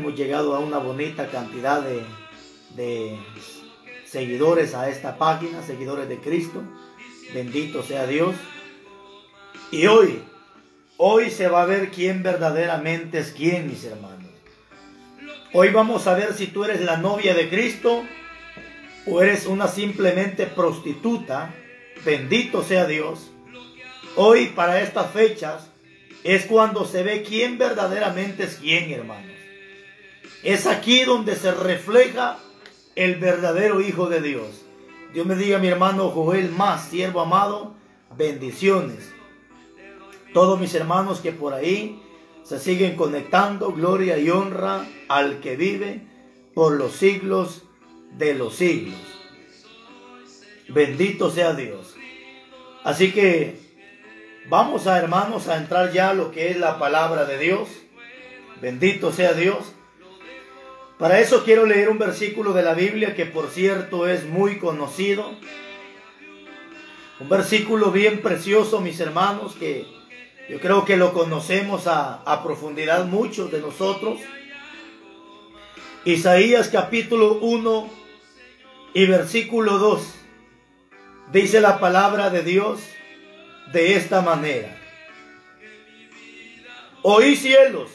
hemos llegado a una bonita cantidad de, seguidores a esta página, seguidores de Cristo. Bendito sea Dios. Y hoy, hoy se va a ver quién verdaderamente es quién, mis hermanos. Hoy vamos a ver si tú eres la novia de Cristo o eres una simplemente prostituta. Bendito sea Dios. Hoy para estas fechas es cuando se ve quién verdaderamente es quién, hermanos. Es aquí donde se refleja el verdadero Hijo de Dios. Dios me diga, mi hermano Joel más, siervo amado, bendiciones. Todos mis hermanos que por ahí se siguen conectando, gloria y honra al que vive por los siglos de los siglos. Bendito sea Dios. Así que vamos a hermanos a entrar ya a lo que es la palabra de Dios. Bendito sea Dios. Para eso quiero leer un versículo de la Biblia que por cierto es muy conocido. Un versículo bien precioso, mis hermanos, que yo creo que lo conocemos a, profundidad muchos de nosotros. Isaías capítulo 1 y versículo 2. Dice la palabra de Dios de esta manera. Oí cielos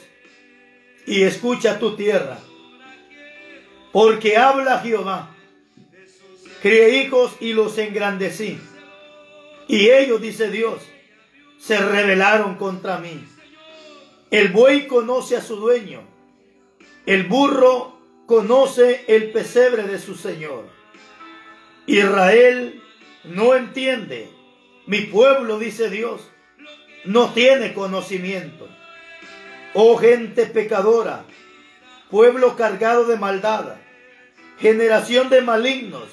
y escucha tu tierra porque habla Jehová. Crié hijos y los engrandecí. Y ellos, dice Dios, se rebelaron contra mí. El buey conoce a su dueño. El burro conoce el pesebre de su Señor. Israel no entiende. Mi pueblo, dice Dios, no tiene conocimiento. Oh gente pecadora, pueblo cargado de maldad generación de malignos,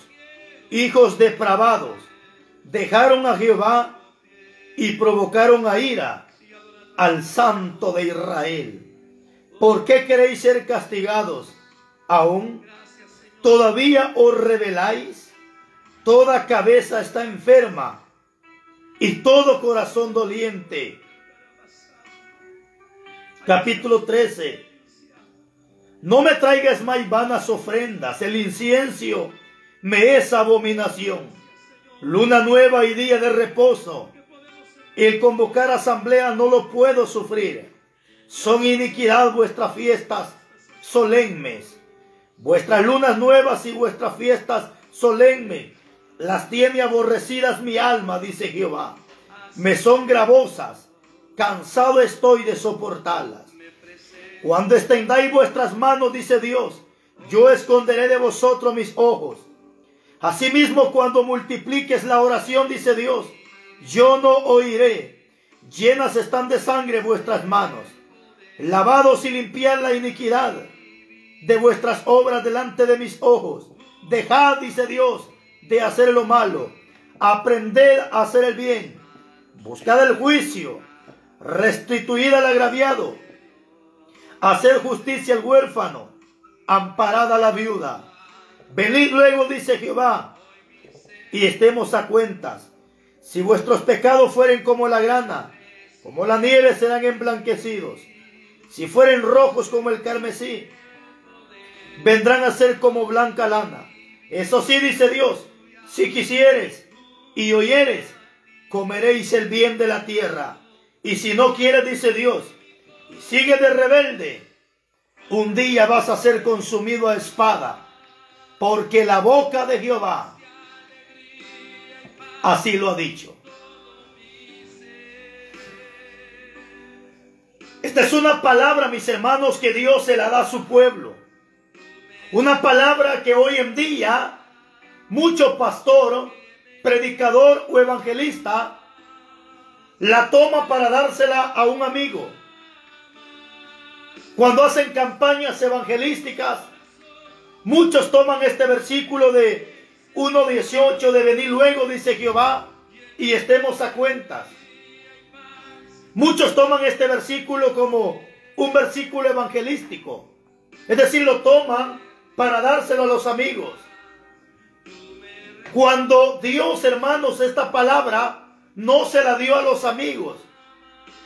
hijos depravados, dejaron a Jehová y provocaron a ira al santo de Israel. ¿Por qué queréis ser castigados aún? ¿Todavía os rebeláis? Toda cabeza está enferma y todo corazón doliente. Capítulo 13 no me traigas más vanas ofrendas, el incienso me es abominación. Luna nueva y día de reposo. El convocar asamblea no lo puedo sufrir. Son iniquidad vuestras fiestas solemnes. Vuestras lunas nuevas y vuestras fiestas solemnes. Las tiene aborrecidas mi alma, dice Jehová. Me son gravosas. Cansado estoy de soportarlas. Cuando extendáis vuestras manos, dice Dios, yo esconderé de vosotros mis ojos. Asimismo, cuando multipliques la oración, dice Dios, yo no oiré. Llenas están de sangre vuestras manos. Lavados y limpiad la iniquidad de vuestras obras delante de mis ojos. Dejad, dice Dios, de hacer lo malo. Aprended a hacer el bien. Buscad el juicio. Restituid al agraviado hacer justicia al huérfano, amparada la viuda. Venid luego, dice Jehová, y estemos a cuentas. Si vuestros pecados fueren como la grana, como la nieve serán emblanquecidos. Si fueren rojos como el carmesí, vendrán a ser como blanca lana. Eso sí, dice Dios, si quisieres y oyeres, comeréis el bien de la tierra. Y si no quieres, dice Dios, sigue de rebelde, un día vas a ser consumido a espada, porque la boca de Jehová así lo ha dicho. Esta es una palabra, mis hermanos, que Dios se la da a su pueblo. Una palabra que hoy en día mucho pastor, predicador o evangelista la toma para dársela a un amigo cuando hacen campañas evangelísticas, muchos toman este versículo de 1.18 de venir luego, dice Jehová, y estemos a cuentas. Muchos toman este versículo como un versículo evangelístico. Es decir, lo toman para dárselo a los amigos. Cuando Dios, hermanos, esta palabra no se la dio a los amigos,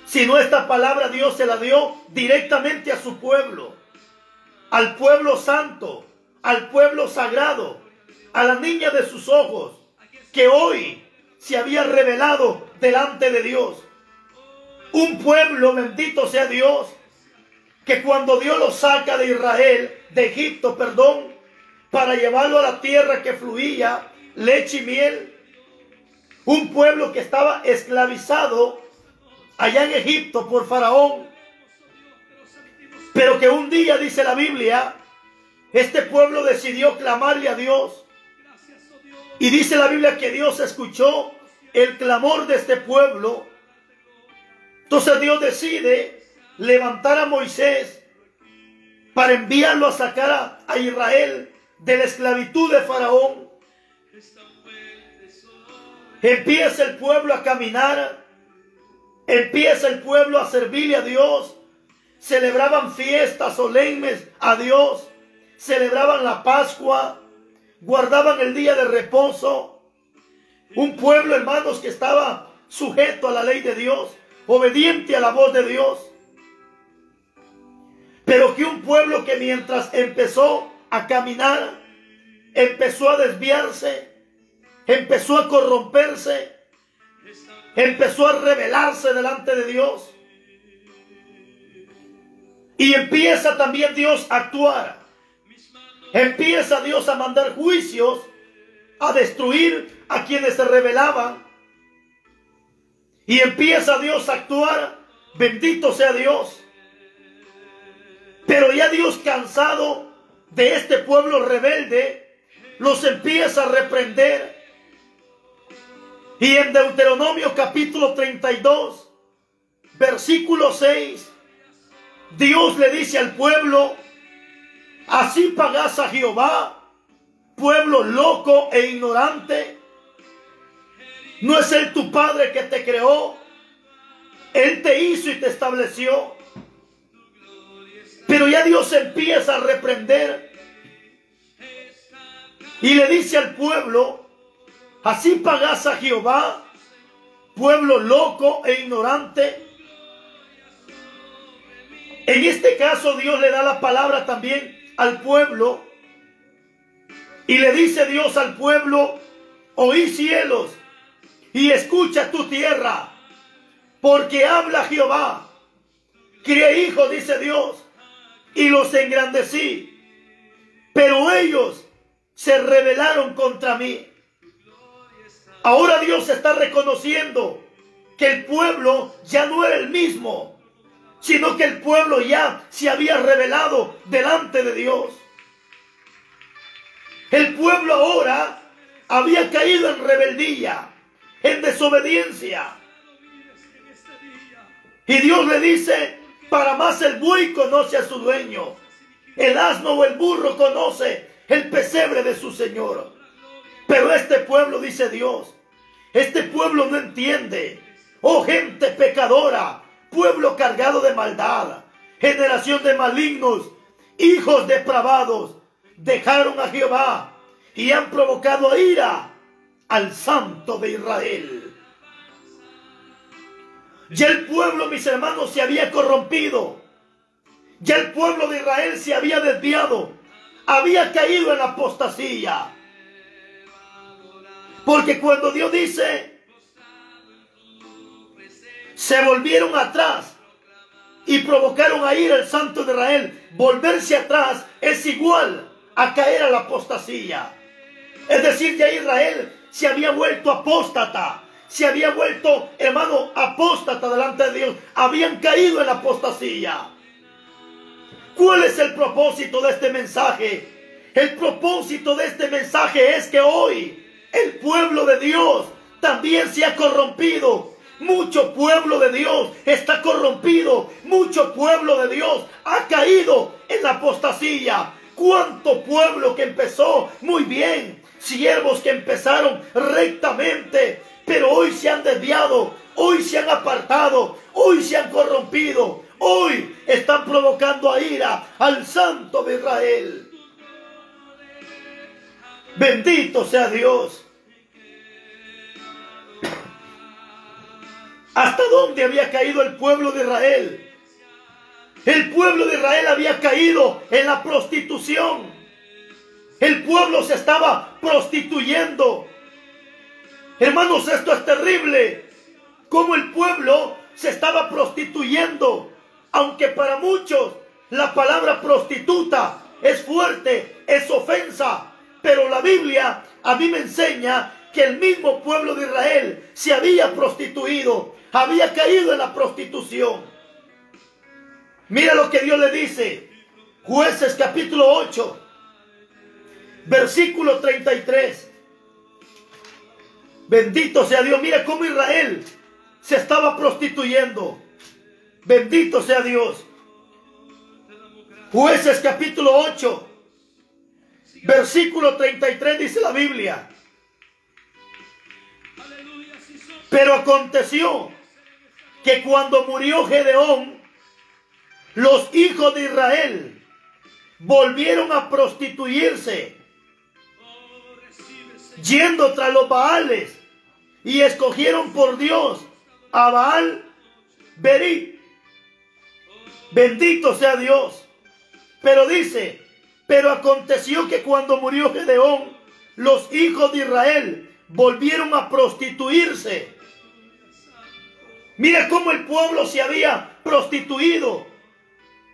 sino esta palabra Dios se la dio directamente a su pueblo. al pueblo santo, al pueblo sagrado, a la niña de sus ojos, que hoy se había revelado delante de Dios. Un pueblo, bendito sea Dios, que cuando Dios lo saca de Israel, de Egipto, perdón, para llevarlo a la tierra que fluía leche y miel, un pueblo que estaba esclavizado allá en Egipto por Faraón, pero que un día, dice la Biblia, este pueblo decidió clamarle a Dios. Y dice la Biblia que Dios escuchó el clamor de este pueblo. Entonces Dios decide levantar a Moisés para enviarlo a sacar a, Israel de la esclavitud de Faraón. Empieza el pueblo a caminar, empieza el pueblo a servirle a Dios, celebraban fiestas solemnes a Dios, celebraban la Pascua, guardaban el día de reposo. Un pueblo, hermanos, que estaba sujeto a la ley de Dios, obediente a la voz de Dios. Pero que un pueblo que mientras empezó a caminar, empezó a desviarse, empezó a corromperse, empezó a rebelarse delante de Dios. Y empieza también Dios a actuar. Empieza Dios a mandar juicios, a destruir a quienes se rebelaban. Y empieza Dios a actuar. Bendito sea Dios. Pero ya Dios cansado de este pueblo rebelde, los empieza a reprender. Y en Deuteronomio capítulo 32, versículo 6, Dios le dice al pueblo, así pagas a Jehová, pueblo loco e ignorante. No es Él tu Padre que te creó. Él te hizo y te estableció. Pero ya Dios empieza a reprender. Y le dice al pueblo, así pagas a Jehová, pueblo loco e ignorante. En este caso Dios le da la palabra también al pueblo y le dice Dios al pueblo, oí cielos y escucha tu tierra, porque habla Jehová. Crié hijos, dice Dios, y los engrandecí, pero ellos se rebelaron contra mí. Ahora Dios está reconociendo que el pueblo ya no era el mismo sino que el pueblo ya se había revelado delante de Dios. El pueblo ahora había caído en rebeldía, en desobediencia. Y Dios le dice, para más el buey conoce a su dueño, el asno o el burro conoce el pesebre de su Señor. Pero este pueblo, dice Dios, este pueblo no entiende. Oh gente pecadora, pueblo cargado de maldad, generación de malignos, hijos depravados, dejaron a Jehová y han provocado ira al santo de Israel. Ya el pueblo, mis hermanos, se había corrompido. Ya el pueblo de Israel se había desviado. Había caído en la apostasía. Porque cuando Dios dice, se volvieron atrás y provocaron a ir al santo de Israel. Volverse atrás es igual a caer a la apostasía. Es decir, ya Israel se había vuelto apóstata, se había vuelto, hermano, apóstata delante de Dios. Habían caído en la apostasía. ¿Cuál es el propósito de este mensaje? El propósito de este mensaje es que hoy el pueblo de Dios también se ha corrompido mucho pueblo de Dios está corrompido. Mucho pueblo de Dios ha caído en la apostasía. ¿Cuánto pueblo que empezó muy bien? Siervos que empezaron rectamente, pero hoy se han desviado, hoy se han apartado, hoy se han corrompido, hoy están provocando a ira al Santo de Israel. Bendito sea Dios. ¿Hasta dónde había caído el pueblo de Israel? El pueblo de Israel había caído en la prostitución. El pueblo se estaba prostituyendo. Hermanos, esto es terrible. Como el pueblo se estaba prostituyendo. Aunque para muchos la palabra prostituta es fuerte, es ofensa. Pero la Biblia a mí me enseña que el mismo pueblo de Israel se había prostituido, había caído en la prostitución. Mira lo que Dios le dice. Jueces capítulo 8, versículo 33. Bendito sea Dios. Mira cómo Israel se estaba prostituyendo. Bendito sea Dios. Jueces capítulo 8, versículo 33 dice la Biblia. Pero aconteció que cuando murió Gedeón, los hijos de Israel volvieron a prostituirse, yendo tras los Baales, y escogieron por Dios a Baal Berit. Bendito sea Dios. Pero dice, pero aconteció que cuando murió Gedeón, los hijos de Israel volvieron a prostituirse. Mira cómo el pueblo se había prostituido.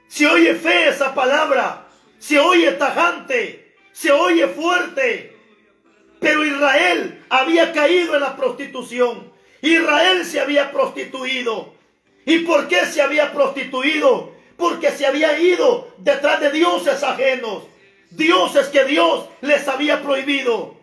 Se oye fe esa palabra, se oye tajante, se oye fuerte. Pero Israel había caído en la prostitución. Israel se había prostituido. ¿Y por qué se había prostituido? Porque se había ido detrás de dioses ajenos. Dioses que Dios les había prohibido.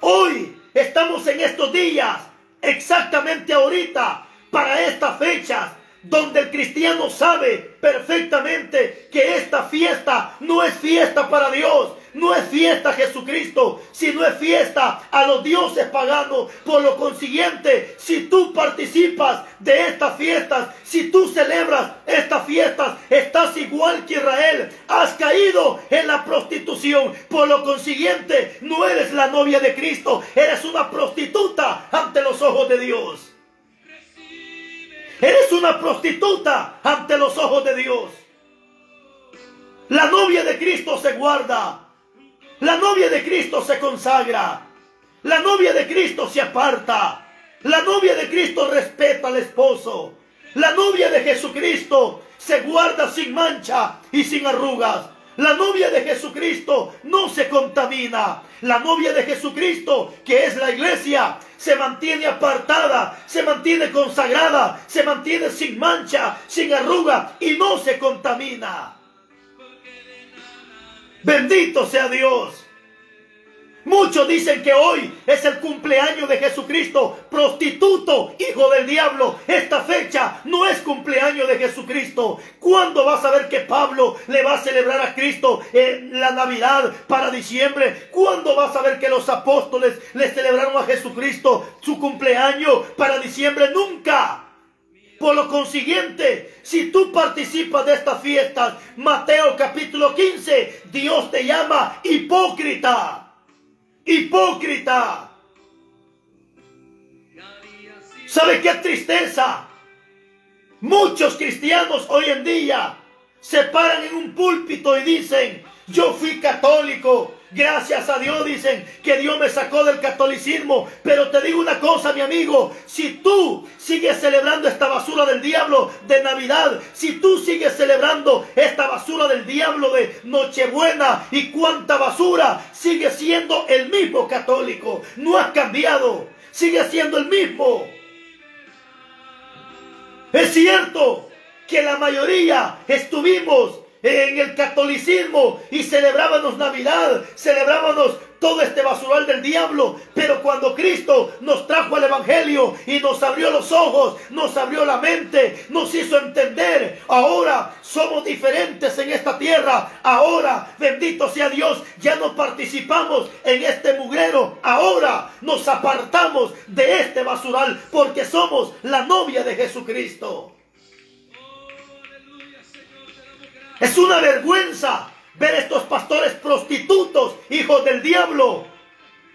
Hoy estamos en estos días, exactamente ahorita, para estas fechas, donde el cristiano sabe perfectamente que esta fiesta no es fiesta para Dios, no es fiesta a Jesucristo, sino es fiesta a los dioses paganos. Por lo consiguiente, si tú participas de estas fiestas, si tú celebras estas fiestas, estás igual que Israel, has caído en la prostitución. Por lo consiguiente, no eres la novia de Cristo, eres una prostituta ante los ojos de Dios. Eres una prostituta ante los ojos de Dios. La novia de Cristo se guarda. La novia de Cristo se consagra. La novia de Cristo se aparta. La novia de Cristo respeta al esposo. La novia de Jesucristo se guarda sin mancha y sin arrugas. La novia de Jesucristo no se contamina. La novia de Jesucristo, que es la iglesia, se mantiene apartada, se mantiene consagrada, se mantiene sin mancha, sin arruga y no se contamina. Bendito sea Dios. Muchos dicen que hoy es el cumpleaños de Jesucristo, prostituto, hijo del diablo. Esta fecha no es cumpleaños de Jesucristo. ¿Cuándo vas a ver que Pablo le va a celebrar a Cristo en la Navidad para diciembre? ¿Cuándo vas a ver que los apóstoles le celebraron a Jesucristo su cumpleaños para diciembre? Nunca. Por lo consiguiente, si tú participas de estas fiestas, Mateo capítulo 15, Dios te llama hipócrita. Hipócrita. ¿Sabe qué tristeza? Muchos cristianos hoy en día se paran en un púlpito y dicen, yo fui católico, Gracias a Dios dicen que Dios me sacó del catolicismo. Pero te digo una cosa, mi amigo. Si tú sigues celebrando esta basura del diablo de Navidad, si tú sigues celebrando esta basura del diablo de Nochebuena y cuánta basura, sigue siendo el mismo católico. No has cambiado. Sigue siendo el mismo. Es cierto que la mayoría estuvimos en el catolicismo y celebrábamos Navidad, celebrábamos todo este basural del diablo. Pero cuando Cristo nos trajo el Evangelio y nos abrió los ojos, nos abrió la mente, nos hizo entender, ahora somos diferentes en esta tierra. Ahora, bendito sea Dios, ya no participamos en este mugrero. Ahora nos apartamos de este basural porque somos la novia de Jesucristo. Es una vergüenza ver estos pastores prostitutos, hijos del diablo,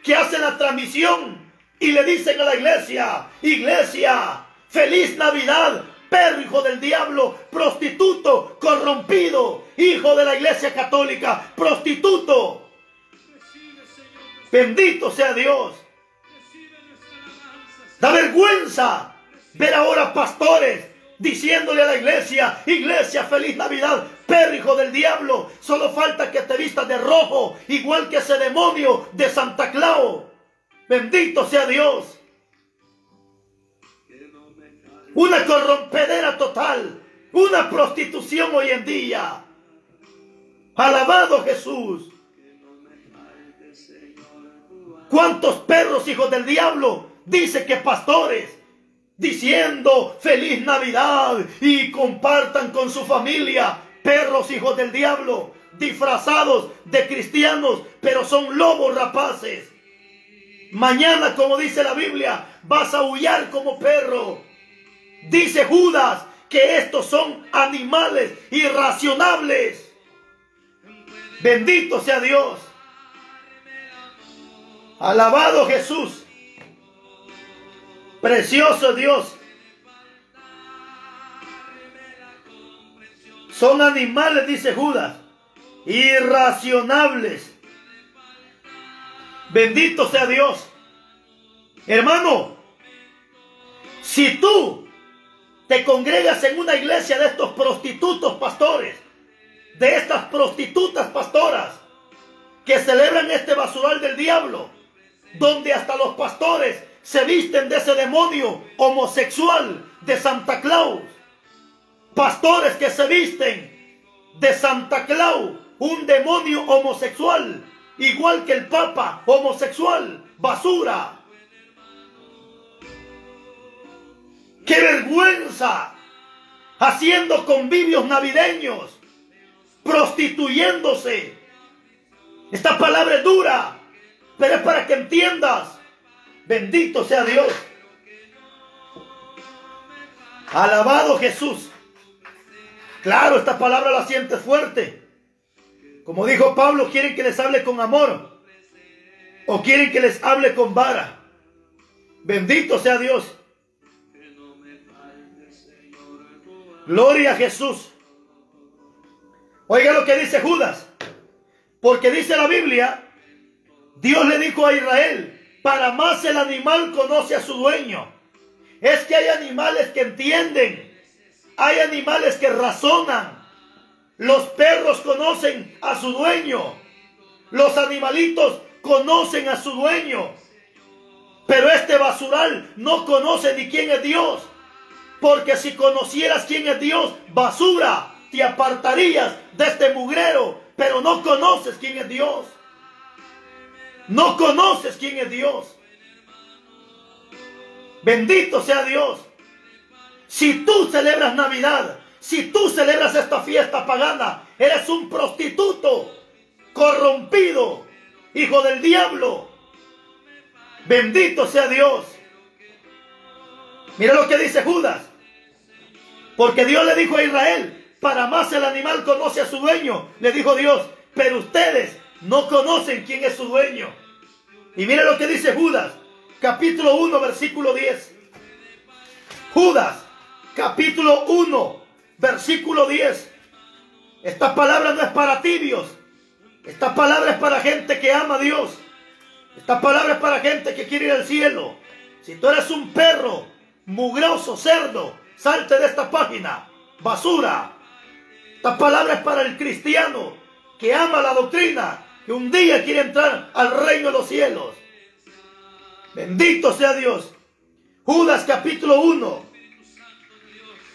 que hacen la transmisión y le dicen a la iglesia, iglesia, feliz Navidad, perro, hijo del diablo, prostituto, corrompido, hijo de la iglesia católica, prostituto. Bendito sea Dios. Da vergüenza ver ahora pastores diciéndole a la iglesia, iglesia, feliz Navidad, perro hijo del diablo, solo falta que te vistas de rojo, igual que ese demonio de Santa Claus. Bendito sea Dios. Una corrompedera total, una prostitución hoy en día. Alabado Jesús. ¿Cuántos perros hijos del diablo dice que pastores diciendo feliz Navidad y compartan con su familia perros hijos del diablo disfrazados de cristianos pero son lobos rapaces mañana como dice la Biblia vas a aullar como perro dice Judas que estos son animales irracionables bendito sea Dios Alabado Jesús. Precioso Dios. Son animales, dice Judas, irracionables. Bendito sea Dios. Hermano, si tú te congregas en una iglesia de estos prostitutos pastores, de estas prostitutas pastoras, que celebran este basural del diablo, donde hasta los pastores se visten de ese demonio homosexual de Santa Claus. Pastores que se visten de Santa Claus, un demonio homosexual, igual que el Papa homosexual, basura. ¡Qué vergüenza! Haciendo convivios navideños, prostituyéndose. Esta palabra es dura, pero es para que entiendas. Bendito sea Dios. Alabado Jesús. Claro, esta palabra la sientes fuerte. Como dijo Pablo, quieren que les hable con amor. O quieren que les hable con vara. Bendito sea Dios. Gloria a Jesús. Oiga lo que dice Judas. Porque dice la Biblia Dios le dijo a Israel, para más el animal conoce a su dueño. Es que hay animales que entienden, hay animales que razonan. Los perros conocen a su dueño, los animalitos conocen a su dueño. Pero este basural no conoce ni quién es Dios. Porque si conocieras quién es Dios, basura, te apartarías de este mugrero. Pero no conoces quién es Dios. No conoces quién es Dios. Bendito sea Dios. Si tú celebras Navidad, si tú celebras esta fiesta pagana, eres un prostituto, corrompido, hijo del diablo. Bendito sea Dios. Mira lo que dice Judas. Porque Dios le dijo a Israel, para más el animal conoce a su dueño, le dijo Dios, pero ustedes no conocen quién es su dueño. Y mire lo que dice Judas, capítulo 1, versículo 10. Judas, capítulo 1, versículo 10. Esta palabra no es para tibios. Esta palabra es para gente que ama a Dios. Esta palabra es para gente que quiere ir al cielo. Si tú eres un perro, mugroso, cerdo, salte de esta página. Basura. Esta palabra es para el cristiano que ama la doctrina, que un día quiere entrar al reino de los cielos. Bendito sea Dios. Judas capítulo 1,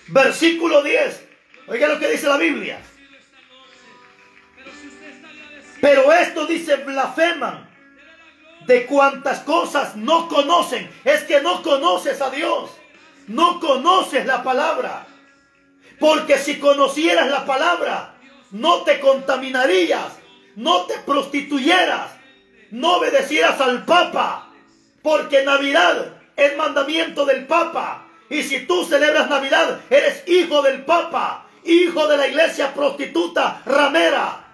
versículo 10. Oiga lo que dice la Biblia. Pero esto dice blasfeman de cuantas cosas no conocen. Es que no conoces a Dios. No conoces la palabra. Porque si conocieras la palabra, no te contaminarías no te prostituyeras, no obedecieras al Papa, porque Navidad es mandamiento del Papa. Y si tú celebras Navidad, eres hijo del Papa, hijo de la iglesia prostituta ramera.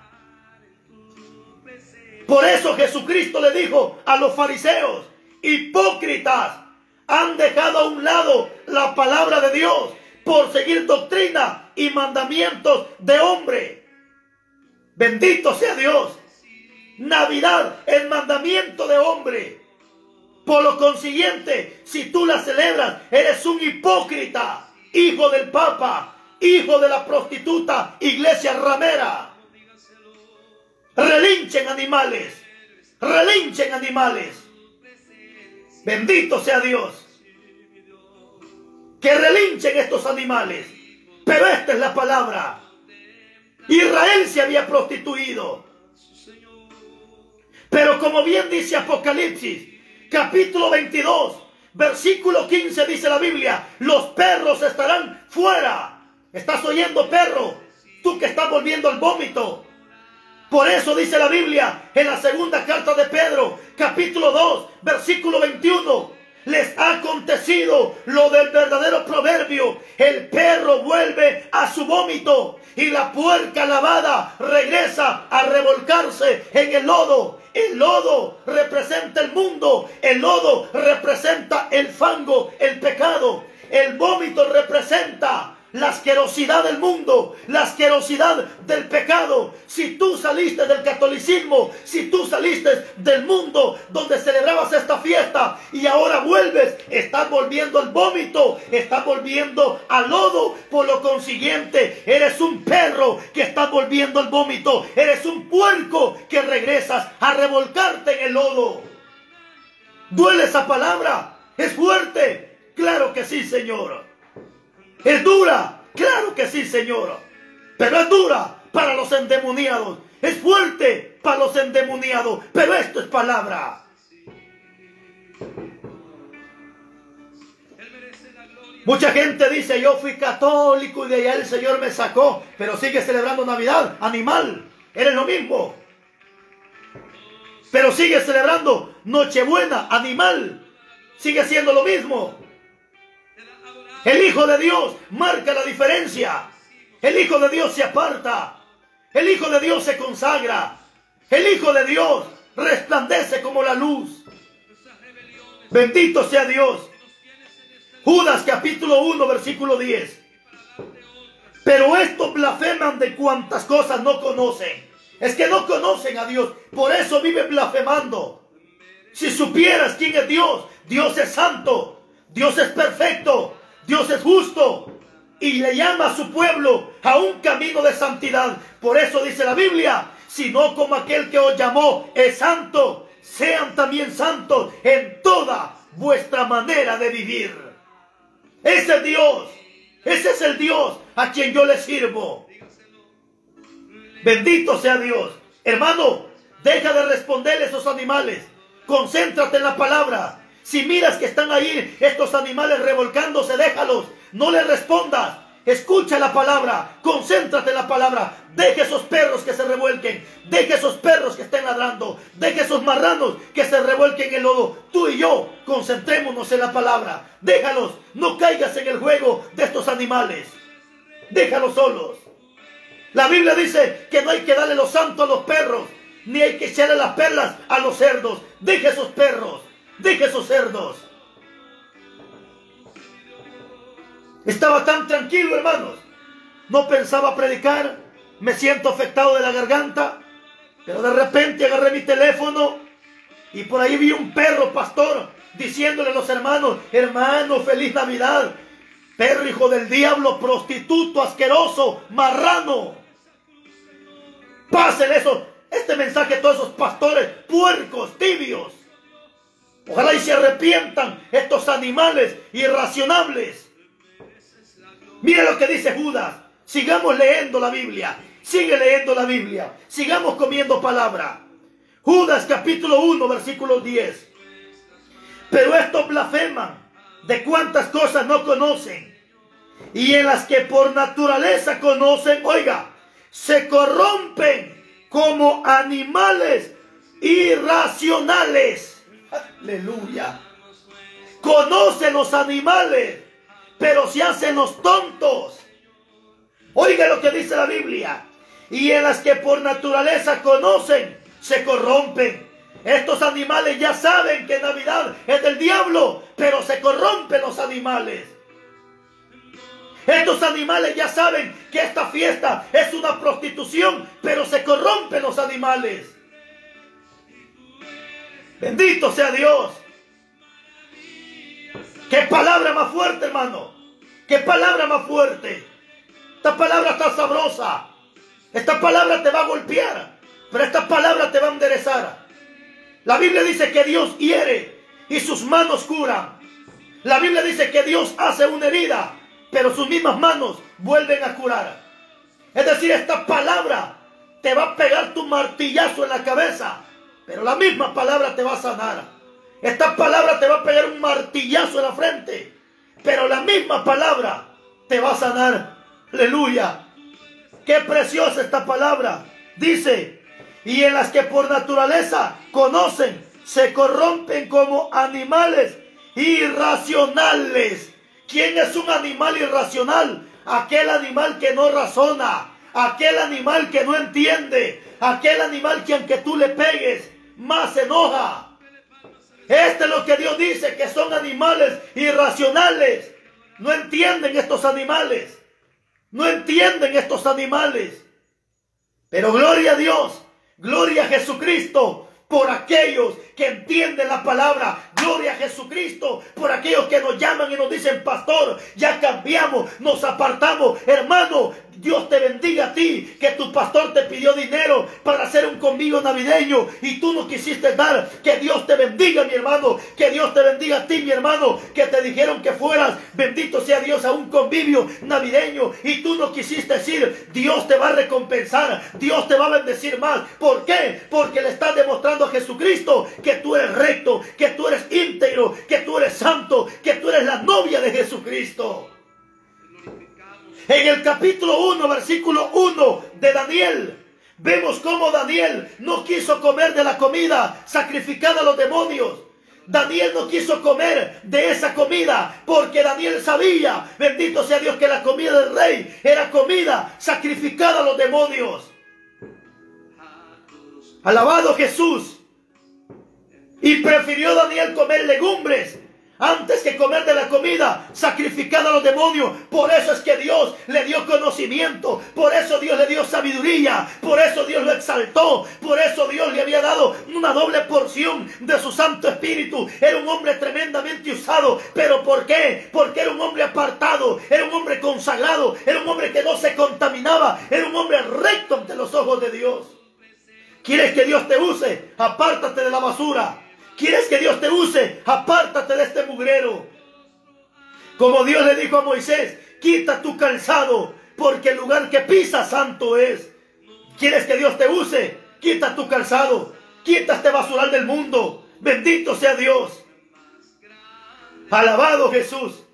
Por eso Jesucristo le dijo a los fariseos, hipócritas, han dejado a un lado la palabra de Dios por seguir doctrina y mandamientos de hombre. Bendito sea Dios. Navidad, el mandamiento de hombre. Por lo consiguiente, si tú la celebras, eres un hipócrita, hijo del Papa, hijo de la prostituta, iglesia ramera. Relinchen animales, relinchen animales. Bendito sea Dios. Que relinchen estos animales. Pero esta es la palabra. Israel se había prostituido. Pero como bien dice Apocalipsis, capítulo 22, versículo 15 dice la Biblia, los perros estarán fuera. ¿Estás oyendo, perro? Tú que estás volviendo al vómito. Por eso dice la Biblia en la segunda carta de Pedro, capítulo 2, versículo 21. Les ha acontecido lo del verdadero proverbio. El perro vuelve a su vómito y la puerca lavada regresa a revolcarse en el lodo. El lodo representa el mundo. El lodo representa el fango, el pecado. El vómito representa la asquerosidad del mundo, la asquerosidad del pecado. Si tú saliste del catolicismo, si tú saliste del mundo donde celebrabas esta fiesta y ahora vuelves, estás volviendo al vómito, estás volviendo al lodo. Por lo consiguiente, eres un perro que está volviendo al vómito, eres un puerco que regresas a revolcarte en el lodo. ¿Duele esa palabra? ¿Es fuerte? Claro que sí, Señor. ¿Es dura? Claro que sí, Señor. Pero es dura para los endemoniados. Es fuerte para los endemoniados. Pero esto es palabra. Mucha gente dice, yo fui católico y de allá el Señor me sacó, pero sigue celebrando Navidad, animal, eres lo mismo. Pero sigue celebrando Nochebuena, animal, sigue siendo lo mismo. El Hijo de Dios marca la diferencia. El Hijo de Dios se aparta. El Hijo de Dios se consagra. El Hijo de Dios resplandece como la luz. Bendito sea Dios. Judas capítulo 1 versículo 10. Pero estos blasfeman de cuantas cosas no conocen. Es que no conocen a Dios. Por eso viven blasfemando. Si supieras quién es Dios, Dios es santo. Dios es perfecto. Dios es justo y le llama a su pueblo a un camino de santidad. Por eso dice la Biblia, sino como aquel que os llamó es santo, sean también santos en toda vuestra manera de vivir. Ese es Dios, ese es el Dios a quien yo le sirvo. Bendito sea Dios. Hermano, deja de responderle a esos animales. Concéntrate en la palabra. Si miras que están ahí estos animales revolcándose, déjalos. No les respondas. Escucha la palabra, concéntrate en la palabra. Deje esos perros que se revuelquen. Deje esos perros que estén ladrando. Deje esos marranos que se revuelquen en el lodo. Tú y yo concentrémonos en la palabra. Déjalos. No caigas en el juego de estos animales. Déjalos solos. La Biblia dice que no hay que darle los santos a los perros. Ni hay que echarle las perlas a los cerdos. Deje esos perros. Deje esos cerdos. Estaba tan tranquilo, hermanos. No pensaba predicar. Me siento afectado de la garganta. Pero de repente agarré mi teléfono y por ahí vi un perro pastor diciéndole a los hermanos, hermano, feliz Navidad. Perro hijo del diablo, prostituto, asqueroso, marrano. Pásenle eso, este mensaje a todos esos pastores puercos, tibios. Ojalá y se arrepientan estos animales irracionables. Mire lo que dice Judas. Sigamos leyendo la Biblia. Sigue leyendo la Biblia. Sigamos comiendo palabra. Judas capítulo 1 versículo 10. Pero estos blasfeman de cuántas cosas no conocen. Y en las que por naturaleza conocen, oiga, se corrompen como animales irracionales. Aleluya. Conocen los animales, pero se hacen los tontos. Oiga lo que dice la Biblia. Y en las que por naturaleza conocen, se corrompen. Estos animales ya saben que Navidad es del diablo, pero se corrompen los animales. Estos animales ya saben que esta fiesta es una prostitución, pero se corrompen los animales. Bendito sea Dios. Qué palabra más fuerte, hermano. Qué palabra más fuerte. Esta palabra está sabrosa. Esta palabra te va a golpear, pero esta palabra te va a enderezar. La Biblia dice que Dios hiere y sus manos curan. La Biblia dice que Dios hace una herida, pero sus mismas manos vuelven a curar. Es decir, esta palabra te va a pegar tu martillazo en la cabeza, pero la misma palabra te va a sanar. Esta palabra te va a pegar un martillazo en la frente, pero la misma palabra te va a sanar. Aleluya. Qué preciosa esta palabra. Dice, y en las que por naturaleza conocen, se corrompen como animales irracionales. ¿Quién es un animal irracional? Aquel animal que no razona, aquel animal que no entiende, aquel animal que aunque tú le pegues, más se enoja. Este es lo que Dios dice, que son animales irracionales. No entienden estos animales. No entienden estos animales. Pero gloria a Dios, gloria a Jesucristo por aquellos que entienden la palabra. Gloria a Jesucristo por aquellos que nos llaman y nos dicen, pastor, ya cambiamos, nos apartamos. Hermano, Dios te bendiga a ti, que tu pastor te pidió dinero para hacer un convivio navideño y tú no quisiste dar. Que Dios te bendiga, mi hermano. Que Dios te bendiga a ti, mi hermano. Que te dijeron que fueras, bendito sea Dios, a un convivio navideño y tú no quisiste decir, Dios te va a recompensar, Dios te va a bendecir más. ¿Por qué? Porque le estás demostrando a Jesucristo que tú eres recto, que tú eres íntegro, que tú eres santo, que tú eres la novia de Jesucristo. En el capítulo 1, versículo 1 de Daniel, vemos cómo Daniel no quiso comer de la comida sacrificada a los demonios. Daniel no quiso comer de esa comida porque Daniel sabía, bendito sea Dios, que la comida del rey era comida sacrificada a los demonios. Alabado Jesús. Y prefirió Daniel comer legumbres antes que comer de la comida sacrificada a los demonios. Por eso es que Dios le dio conocimiento, por eso Dios le dio sabiduría, por eso Dios lo exaltó, por eso Dios le había dado una doble porción de su Santo Espíritu. Era un hombre tremendamente usado, pero ¿por qué? Porque era un hombre apartado, era un hombre consagrado, era un hombre que no se contaminaba, era un hombre recto ante los ojos de Dios. ¿Quieres que Dios te use? Apártate de la basura. ¿Quieres que Dios te use? Apártate de este mugrero. Como Dios le dijo a Moisés, quita tu calzado, porque el lugar que pisa santo es. ¿Quieres que Dios te use? Quita tu calzado, quita este basural del mundo. Bendito sea Dios. Alabado Jesús.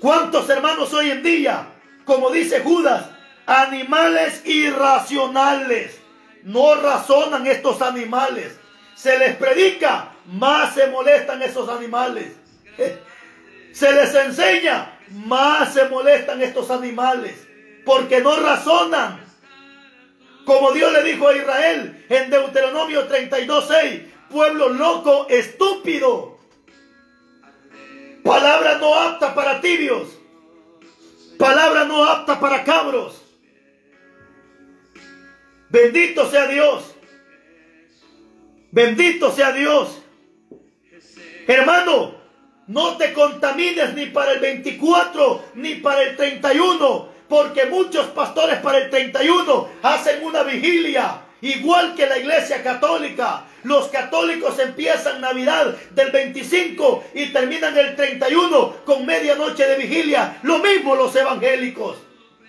¿Cuántos hermanos hoy en día, como dice Judas, animales irracionales? No razonan estos animales se les predica, más se molestan esos animales. Se les enseña, más se molestan estos animales, porque no razonan. Como Dios le dijo a Israel en Deuteronomio 32:6, pueblo loco, estúpido. Palabra no apta para tibios. Palabra no apta para cabros. Bendito sea Dios. Bendito sea Dios. Hermano, no te contamines ni para el 24 ni para el 31, porque muchos pastores para el 31 hacen una vigilia, igual que la iglesia católica. Los católicos empiezan Navidad del 25 y terminan el 31 con medianoche de vigilia. Lo mismo los evangélicos.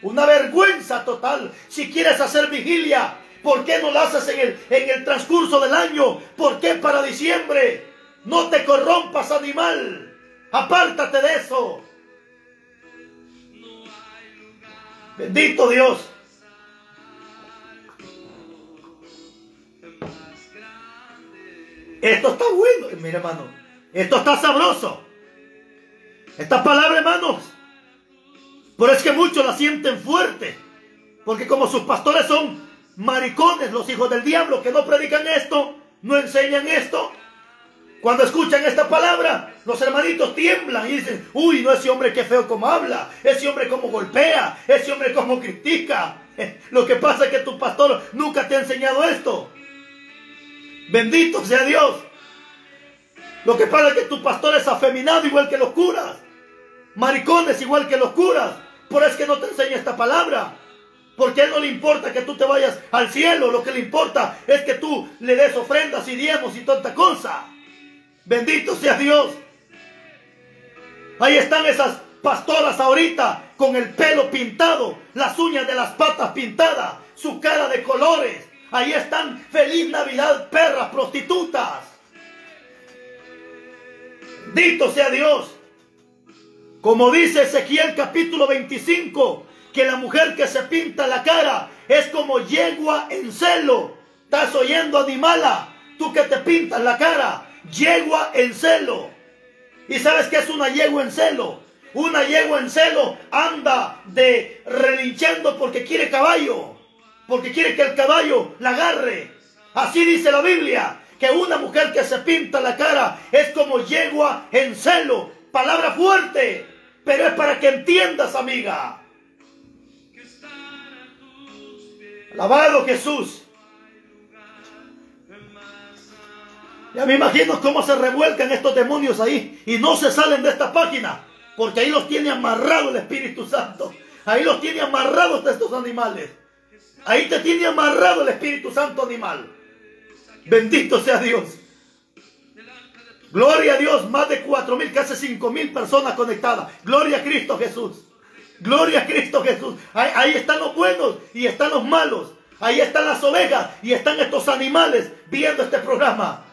Una vergüenza total. Si quieres hacer vigilia, ¿Por qué no lo haces en el, en el transcurso del año? ¿Por qué para diciembre? No te corrompas, animal. Apártate de eso. Bendito Dios. Esto está bueno, mira hermano. Esto está sabroso. Esta palabra, hermanos. Por es que muchos la sienten fuerte. Porque como sus pastores son maricones, los hijos del diablo, que no predican esto, no enseñan esto. Cuando escuchan esta palabra, los hermanitos tiemblan y dicen, uy, no ese hombre que feo como habla, ese hombre como golpea, ese hombre como critica. Lo que pasa es que tu pastor nunca te ha enseñado esto. Bendito sea Dios. Lo que pasa es que tu pastor es afeminado igual que los curas. Maricones igual que los curas. Por eso es que no te enseña esta palabra. Porque a él no le importa que tú te vayas al cielo. Lo que le importa es que tú le des ofrendas y diezmos y tanta cosa. Bendito sea Dios. Ahí están esas pastoras ahorita con el pelo pintado, las uñas de las patas pintadas, su cara de colores. Ahí están, feliz Navidad, perras prostitutas. Bendito sea Dios. Como dice Ezequiel capítulo 25, que la mujer que se pinta la cara es como yegua en celo. ¿Estás oyendo, animala? Tú que te pintas la cara, yegua en celo. ¿Y sabes qué es una yegua en celo? Una yegua en celo anda de relinchando porque quiere caballo, porque quiere que el caballo la agarre. Así dice la Biblia, que una mujer que se pinta la cara es como yegua en celo. Palabra fuerte, pero es para que entiendas, amiga. Alabado Jesús. Ya me imagino cómo se revuelcan estos demonios ahí y no se salen de esta página, porque ahí los tiene amarrado el Espíritu Santo. Ahí los tiene amarrados estos animales. Ahí te tiene amarrado el Espíritu Santo animal. Bendito sea Dios. Gloria a Dios, más de cuatro mil, casi cinco mil personas conectadas. Gloria a Cristo Jesús. Gloria a Cristo Jesús. Ahí, están los buenos y están los malos. Ahí están las ovejas y están estos animales viendo este programa.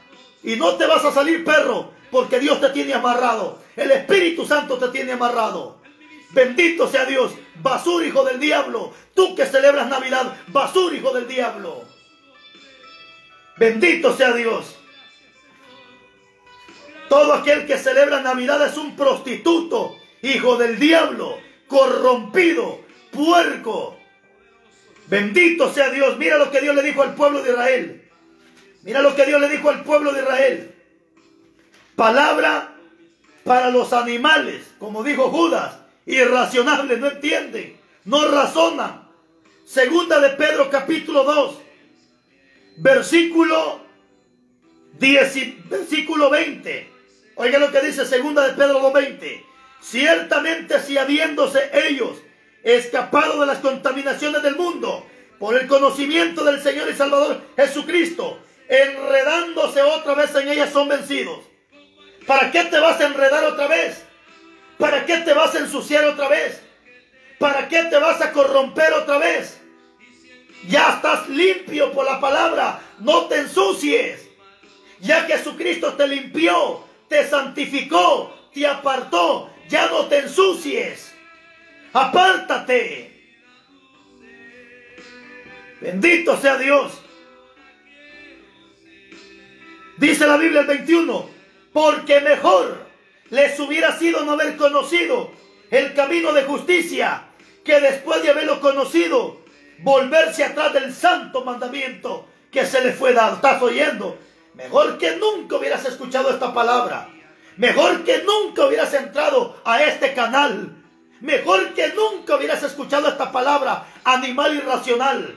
Y no te vas a salir perro, porque Dios te tiene amarrado. El Espíritu Santo te tiene amarrado. Bendito sea Dios. Basura, hijo del diablo. Tú que celebras Navidad, basura, hijo del diablo. Bendito sea Dios. Todo aquel que celebra Navidad es un prostituto, hijo del diablo, corrompido, puerco. Bendito sea Dios. Mira lo que Dios le dijo al pueblo de Israel. Mira lo que Dios le dijo al pueblo de Israel. Palabra para los animales, como dijo Judas, irracionables, no entienden, no razonan. Segunda de Pedro capítulo 2, versículo 10, versículo 20. Oiga lo que dice segunda de Pedro 2.20. Ciertamente si habiéndose ellos escapado de las contaminaciones del mundo por el conocimiento del Señor y Salvador Jesucristo, enredándose otra vez en ellas son vencidos. ¿Para qué te vas a enredar otra vez? ¿Para qué te vas a ensuciar otra vez? ¿Para qué te vas a corromper otra vez? Ya estás limpio por la palabra. No te ensucies. Ya Jesucristo te limpió, te santificó, te apartó. Ya no te ensucies. Apártate. Bendito sea Dios. Dice la Biblia el 21, porque mejor les hubiera sido no haber conocido el camino de justicia que después de haberlo conocido, volverse atrás del santo mandamiento que se le fue dado. ¿Estás oyendo? Mejor que nunca hubieras escuchado esta palabra. Mejor que nunca hubieras entrado a este canal. Mejor que nunca hubieras escuchado esta palabra, animal irracional.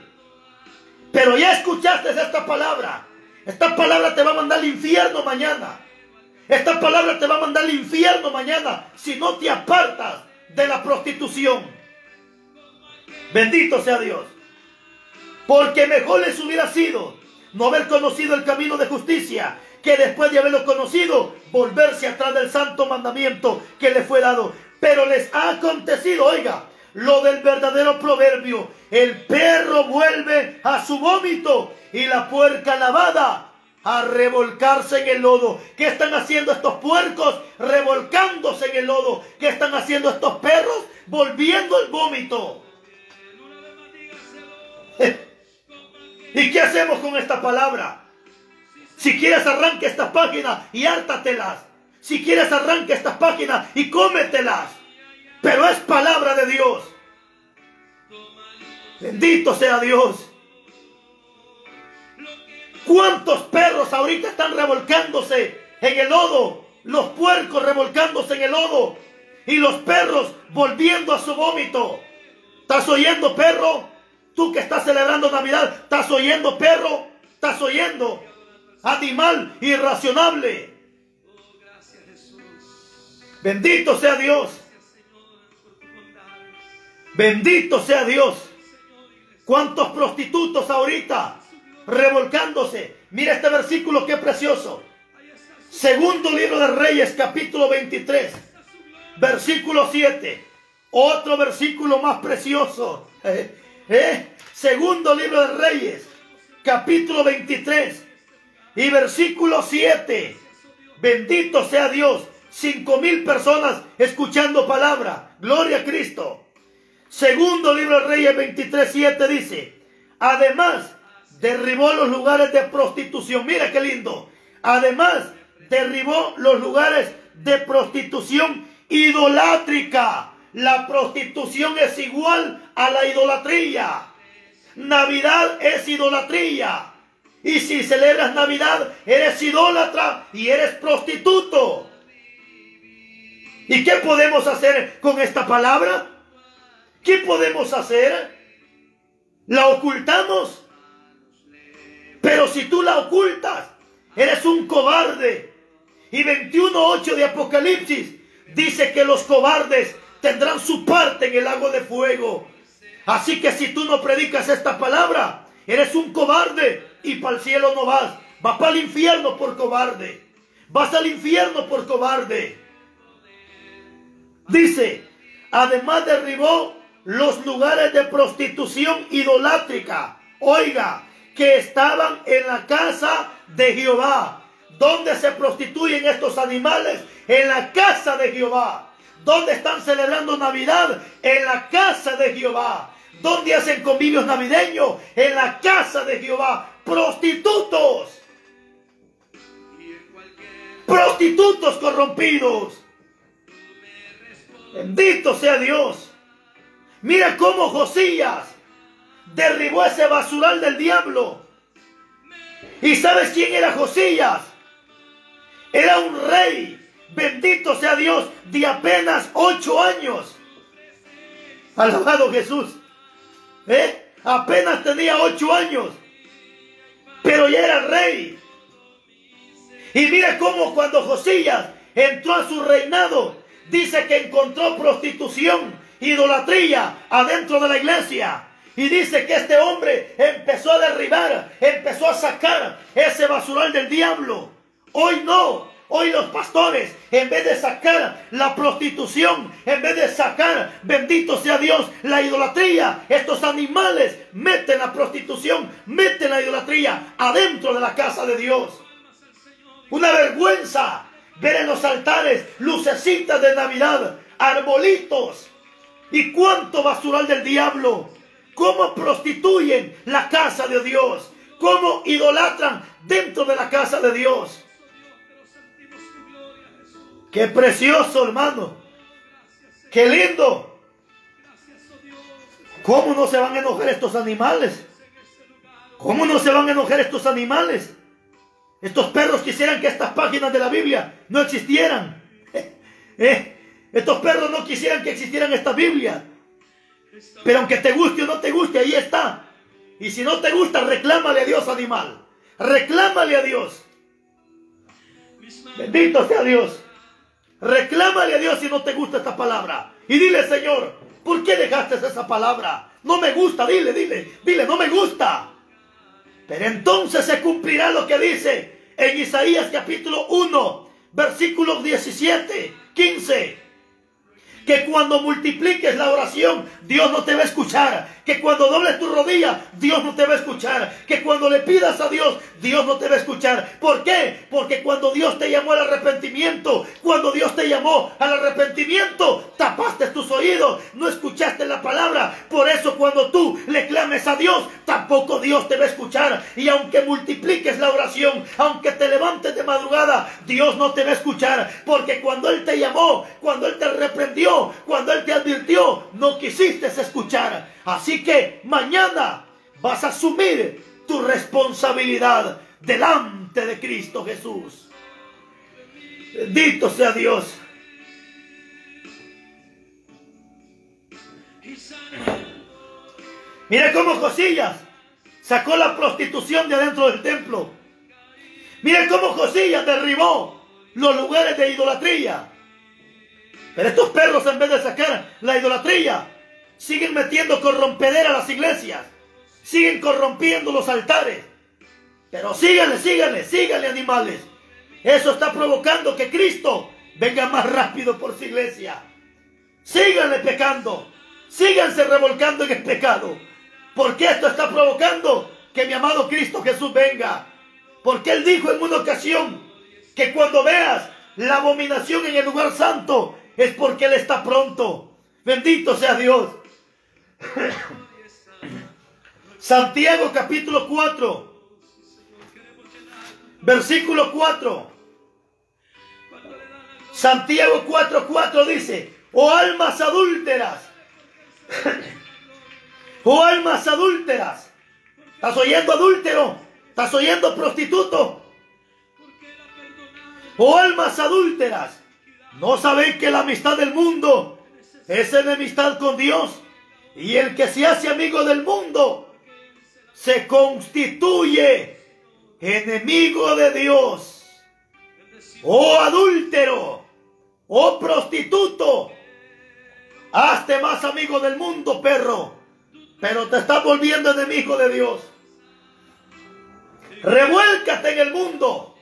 Pero ya escuchaste esta palabra. Esta palabra te va a mandar al infierno mañana. Esta palabra te va a mandar al infierno mañana si no te apartas de la prostitución. Bendito sea Dios. Porque mejor les hubiera sido no haber conocido el camino de justicia que después de haberlo conocido, volverse atrás del santo mandamiento que le fue dado. Pero les ha acontecido, oiga, lo del verdadero proverbio. El perro vuelve a su vómito y la puerca lavada a revolcarse en el lodo. ¿Qué están haciendo estos puercos? Revolcándose en el lodo. ¿Qué están haciendo estos perros? Volviendo al vómito. ¿Y qué hacemos con esta palabra? Si quieres arranque estas páginas y hártatelas. Si quieres arranque estas páginas y cómetelas. Pero es palabra de Dios. Bendito sea Dios. ¿Cuántos perros ahorita están revolcándose en el lodo, los puercos revolcándose en el lodo y los perros volviendo a su vómito. ¿Estás oyendo, perro? Tú que estás celebrando Navidad, ¿estás oyendo, perro? ¿Estás oyendo? Animal irracionable. Bendito sea Dios. Bendito sea Dios. ¿Cuántos prostitutos ahorita revolcándose? Mira este versículo, qué precioso. Segundo libro de Reyes, capítulo 23, versículo 7. Otro versículo más precioso. ¿Eh? Segundo libro de Reyes, capítulo 23 y versículo 7. Bendito sea Dios. Cinco mil personas escuchando palabra. Gloria a Cristo. Segundo libro de Reyes 23, 7 dice, además derribó los lugares de prostitución. Mira qué lindo. Además derribó los lugares de prostitución idolátrica. La prostitución es igual a la idolatría. Navidad es idolatría. Y si celebras Navidad, eres idólatra y eres prostituto. ¿Y qué podemos hacer con esta palabra? ¿Qué podemos hacer? ¿La ocultamos? Pero si tú la ocultas, eres un cobarde. Y 21.8 de Apocalipsis dice que los cobardes tendrán su parte en el lago de fuego. Así que si tú no predicas esta palabra, eres un cobarde y para el cielo no vas. Vas para el infierno por cobarde. Vas al infierno por cobarde. Dice, además derribó los lugares de prostitución idolátrica. Oiga, que estaban en la casa de Jehová. ¿Dónde se prostituyen estos animales? En la casa de Jehová. ¿Dónde están celebrando Navidad? En la casa de Jehová. ¿Dónde hacen convivios navideños? En la casa de Jehová. Prostitutos. Prostitutos corrompidos. Bendito sea Dios. Mira cómo Josías derribó ese basural del diablo. ¿Y sabes quién era Josías? Era un rey, bendito sea Dios, de apenas ocho años. Alabado Jesús. ¿Eh? Apenas tenía ocho años. Pero ya era rey. Y mira cómo cuando Josías entró a su reinado, dice que encontró prostitución, idolatría adentro de la iglesia. Y dice que este hombre empezó a derribar, empezó a sacar ese basural del diablo. Hoy no, Hoy los pastores, en vez de sacar la prostitución, en vez de sacar, bendito sea Dios, la idolatría, estos animales meten la prostitución, meten la idolatría adentro de la casa de Dios. Una vergüenza ver en los altares lucecitas de Navidad, arbolitos. ¿Y cuánto basural del diablo? ¿Cómo prostituyen la casa de Dios? ¿Cómo idolatran dentro de la casa de Dios? Qué precioso, hermano. Qué lindo. ¿Cómo no se van a enojar estos animales? ¿Cómo no se van a enojar estos animales? Estos perros quisieran que estas páginas de la Biblia no existieran. Eh, estos perros no quisieran que existieran esta Biblia. Pero aunque te guste o no te guste, ahí está. Y si no te gusta, reclámale a Dios, animal. Reclámale a Dios. Bendito sea Dios. Reclámale a Dios si no te gusta esta palabra. Y dile, Señor, ¿por qué dejaste esa palabra? No me gusta, dile, dile, dile, no me gusta. Pero entonces se cumplirá lo que dice en Isaías capítulo 1, versículos 17, 15 que cuando multipliques la oración, Dios no te va a escuchar. Que cuando dobles tu rodilla, Dios no te va a escuchar. Que cuando le pidas a Dios, Dios no te va a escuchar. ¿Por qué? Porque cuando Dios te llamó al arrepentimiento, cuando Dios te llamó al arrepentimiento, tapaste tus oídos, no escuchaste la palabra. Por eso cuando tú le clames a Dios, tampoco Dios te va a escuchar. Y aunque multipliques la oración, aunque te levantes de madrugada, Dios no te va a escuchar. Porque cuando Él te llamó, cuando Él te reprendió, cuando Él te advirtió, no quisiste escuchar. Así que mañana vas a asumir tu responsabilidad delante de Cristo Jesús. Bendito sea Dios. Mire cómo Cosillas sacó la prostitución de adentro del templo. Mire cómo Cosillas derribó los lugares de idolatría. Pero estos perros en vez de sacar la idolatría, siguen metiendo corrompedera a las iglesias. Siguen corrompiendo los altares. Pero síganle, síganle, síganle animales. Eso está provocando que Cristo venga más rápido por su iglesia. Síganle pecando. Síganse revolcando en el pecado. Porque esto está provocando que mi amado Cristo Jesús venga. Porque Él dijo en una ocasión que cuando veas la abominación en el lugar santo es porque Él está pronto. Bendito sea Dios. Santiago capítulo 4, versículo 4. Santiago 4, 4 dice, oh almas adúlteras, oh almas adúlteras, ¿estás oyendo adúltero? ¿Estás oyendo prostituto? Oh almas adúlteras, ¿no sabéis que la amistad del mundo es enemistad con Dios? Y el que se hace amigo del mundo se constituye enemigo de Dios. Oh adúltero, oh prostituto, hazte más amigo del mundo, perro, pero te estás volviendo enemigo de Dios. Revuélcate en el mundo,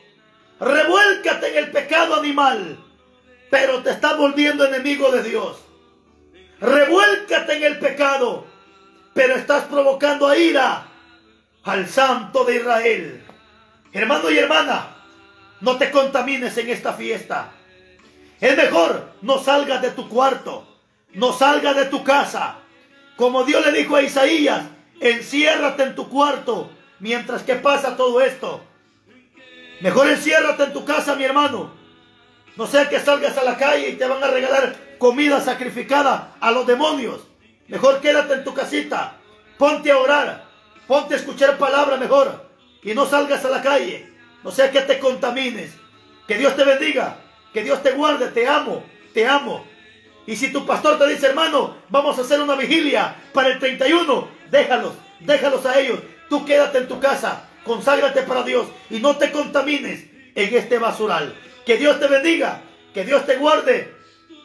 revuélcate en el pecado animal, pero te estás volviendo enemigo de Dios. Revuélcate en el pecado, pero estás provocando a ira al Santo de Israel. Hermano y hermana, no te contamines en esta fiesta. Es mejor no salgas de tu cuarto, no salgas de tu casa. Como Dios le dijo a Isaías, enciérrate en tu cuarto mientras que pasa todo esto. Mejor enciérrate en tu casa, mi hermano. No sea que salgas a la calle y te van a regalar comida sacrificada a los demonios. Mejor quédate en tu casita. Ponte a orar. Ponte a escuchar palabra mejor. Y no salgas a la calle. No sea que te contamines. Que Dios te bendiga. Que Dios te guarde. Te amo. Te amo. Y si tu pastor te dice, hermano, vamos a hacer una vigilia para el 31, déjalos. Déjalos a ellos. Tú quédate en tu casa. Conságrate para Dios. Y no te contamines en este basural. Que Dios te bendiga. Que Dios te guarde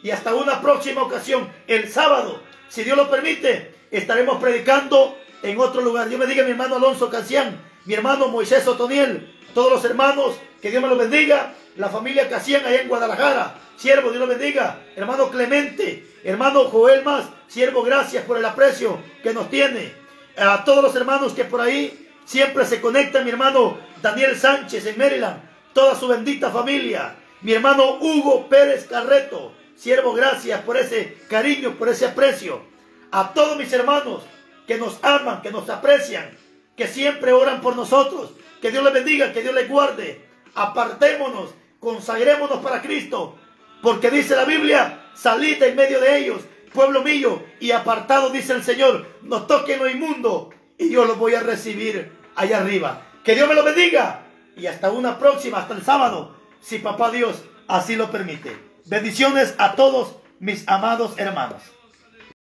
y hasta una próxima ocasión, el sábado, si Dios lo permite, estaremos predicando en otro lugar. Dios me diga mi hermano Alonso Casián, mi hermano Moisés Otoniel, todos los hermanos, que Dios me los bendiga, la familia Casián allá en Guadalajara, siervo, Dios lo bendiga, hermano Clemente, hermano Joel Más, siervo, gracias por el aprecio que nos tiene. A todos los hermanos que por ahí siempre se conectan, mi hermano Daniel Sánchez en Maryland, toda su bendita familia, mi hermano Hugo Pérez Carreto, Siervo, gracias por ese cariño, por ese aprecio. A todos mis hermanos que nos aman, que nos aprecian, que siempre oran por nosotros. Que Dios les bendiga, que Dios les guarde. Apartémonos, consagrémonos para Cristo. Porque dice la Biblia, salid en medio de ellos, pueblo mío, y apartado, dice el Señor, no toquen lo inmundo, y yo los voy a recibir allá arriba. Que Dios me lo bendiga. Y hasta una próxima, hasta el sábado, si papá Dios así lo permite. Bendiciones a todos mis amados hermanos.